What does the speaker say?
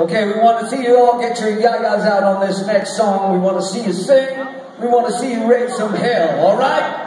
Okay, we want to see you all get your yayas out on this next song. We want to see you sing. We want to see you raise some hell, all right?